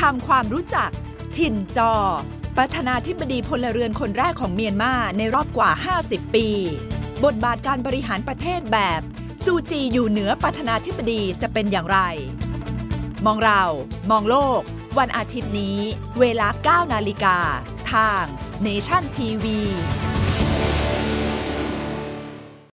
ทำความรู้จัก ถิ่นจอ ประธานาธิบดีพลเรือนคนแรกของเมียนมาในรอบกว่า 50 ปี บทบาทการบริหารประเทศแบบ ซูจีอยู่เหนือประธานาธิบดีจะเป็นอย่างไร มองเรา มองโลก วันอาทิตย์นี้ เวลา 9 นาฬิกา ทาง Nation TV